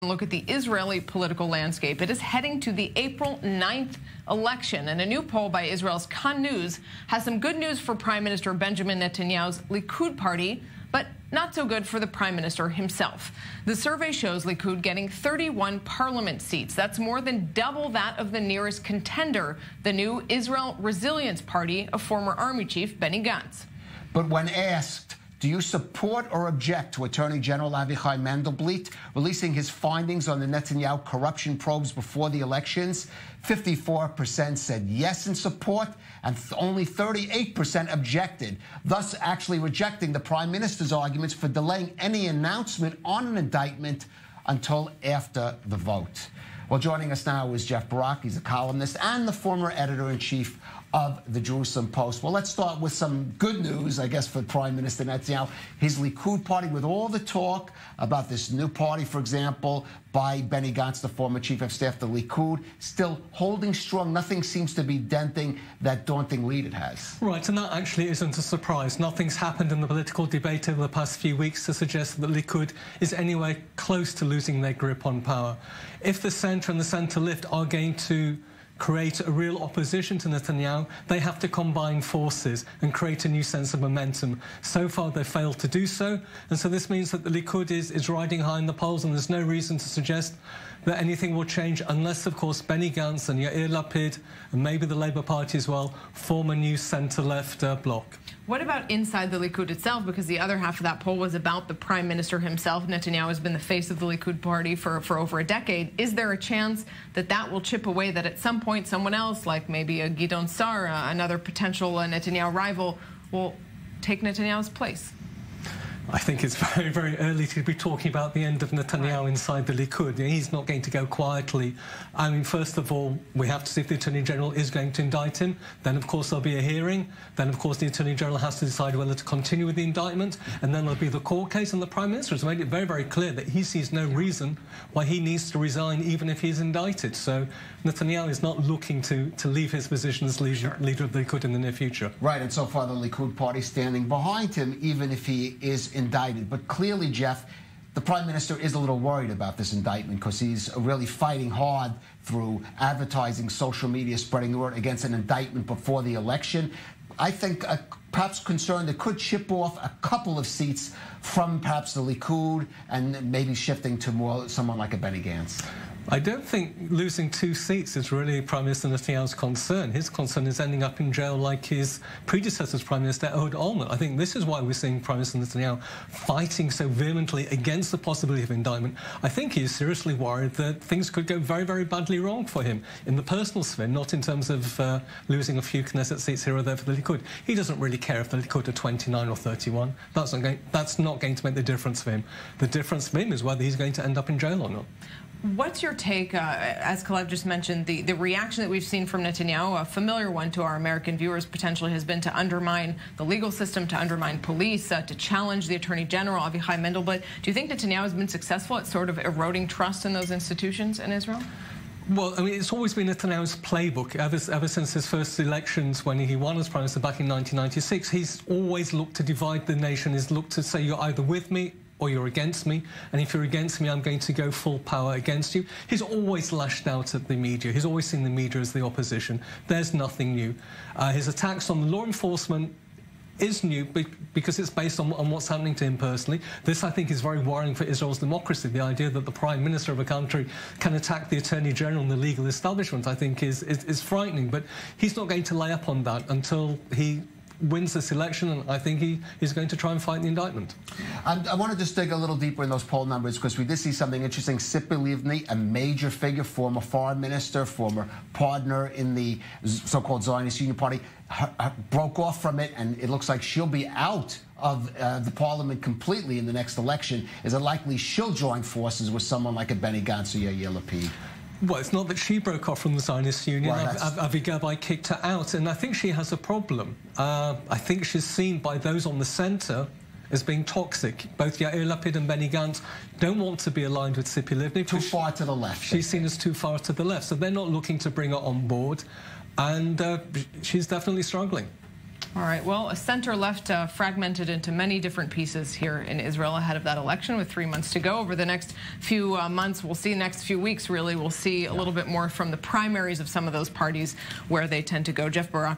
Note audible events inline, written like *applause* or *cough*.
look at the Israeli political landscape. It is heading to the April 9th election, and a new poll by Israel's Kan News has some good news for Prime Minister Benjamin Netanyahu's Likud party, but not so good for the prime minister himself. The survey shows Likud getting 31 parliament seats. That's more than double that of the nearest contender, the new Israel Resilience Party of former army chief Benny Gantz. But when asked do you support or object to Attorney General Avichai Mandelblit releasing his findings on the Netanyahu corruption probes before the elections? 54% said yes in support, and only 38% objected, thus actually rejecting the Prime Minister's arguments for delaying any announcement on an indictment until after the vote. Well, joining us now is Jeff Barak. He's a columnist and the former editor in chief of the Jerusalem Post. Well, let's start with some good news, I guess, for Prime Minister Netanyahu. His Likud party, with all the talk about this new party, for example, by Benny Gantz, the former chief of staff, the Likud, still holding strong. Nothing seems to be denting that daunting lead it has. Right, and that actually isn't a surprise. Nothing's happened in the political debate over the past few weeks to suggest that Likud is anywhere close to losing their grip on power. If the centre and the centre left are going to create a real opposition to Netanyahu, they have to combine forces and create a new sense of momentum. So far, they've failed to do so, and so this means that the Likud is, is riding high in the polls, and there's no reason to suggest that anything will change unless, of course, Benny Gantz and Yair Lapid, and maybe the Labour Party as well, form a new centre-left uh, bloc. What about inside the Likud itself? Because the other half of that poll was about the prime minister himself. Netanyahu has been the face of the Likud party for, for over a decade. Is there a chance that that will chip away, that at some point someone else, like maybe a Gideon Sa'ar, another potential uh, Netanyahu rival, will take Netanyahu's place? I think it's *laughs* very, very early to be talking about the end of Netanyahu inside the Likud. He's not going to go quietly. I mean, first of all, we have to see if the Attorney General is going to indict him. Then, of course, there'll be a hearing. Then, of course, the Attorney General has to decide whether to continue with the indictment. And then there'll be the court case. And the Prime Minister has made it very, very clear that he sees no reason why he needs to resign, even if he's indicted. So Netanyahu is not looking to, to leave his position as leader, sure. leader of the Likud in the near future. Right. And so far, the Likud party standing behind him, even if he is indicted. But clearly, Jeff, the prime minister is a little worried about this indictment because he's really fighting hard through advertising, social media, spreading the word against an indictment before the election. I think uh, perhaps concerned that could chip off a couple of seats from perhaps the Likud and maybe shifting to more someone like a Benny Gantz. I don't think losing two seats is really Prime Minister Netanyahu's concern. His concern is ending up in jail like his predecessor's Prime Minister Ehud Olmert. I think this is why we're seeing Prime Minister Netanyahu fighting so vehemently against the possibility of indictment. I think he's seriously worried that things could go very, very badly wrong for him in the personal sphere, not in terms of uh, losing a few Knesset seats here or there for the Likud. He doesn't really care if the Likud are 29 or 31. That's not going, that's not going to make the difference for him. The difference for him is whether he's going to end up in jail or not. What's your take, uh, as Calev just mentioned, the, the reaction that we've seen from Netanyahu, a familiar one to our American viewers potentially, has been to undermine the legal system, to undermine police, uh, to challenge the Attorney General, Avichai Mandelblit. Do you think Netanyahu has been successful at sort of eroding trust in those institutions in Israel? Well, I mean, it's always been Netanyahu's playbook ever, ever since his first elections when he won as prime minister back in 1996. He's always looked to divide the nation. He's looked to say you're either with me or you're against me, and if you're against me, I'm going to go full power against you. He's always lashed out at the media. He's always seen the media as the opposition. There's nothing new. Uh, his attacks on law enforcement is new because it's based on, on, what's happening to him personally. This, I think, is very worrying for Israel's democracy. The idea that the prime minister of a country can attack the attorney general and the legal establishment, I think, is, is, is frightening. But he's not going to lay up on that until he wins this election, and I think he is going to try and fight the indictment. And I want to just dig a little deeper in those poll numbers because we did see something interesting. Tzipi Livni, a major figure, former foreign minister, former partner in the so-called Zionist Union Party, broke off from it, and it looks like she'll be out of uh, the parliament completely in the next election. Is it likely she'll join forces with someone like a Benny Gantz or Yair Lapid? Well, it's not that she broke off from the Zionist Union. Well, Avi Gabbay kicked her out, and I think she has a problem. Uh, I think she's seen by those on the centre as being toxic. Both Yair Lapid and Benny Gantz don't want to be aligned with Tzipi Livni. Too far to the left. She's seen as too far to the left, so they're not looking to bring her on board, and uh, she's definitely struggling. All right. Well, a center left uh, fragmented into many different pieces here in Israel ahead of that election with three months to go. Over the next few uh, months, we'll see, next few weeks, really, we'll see a little bit more from the primaries of some of those parties where they tend to go. Jeff Barak.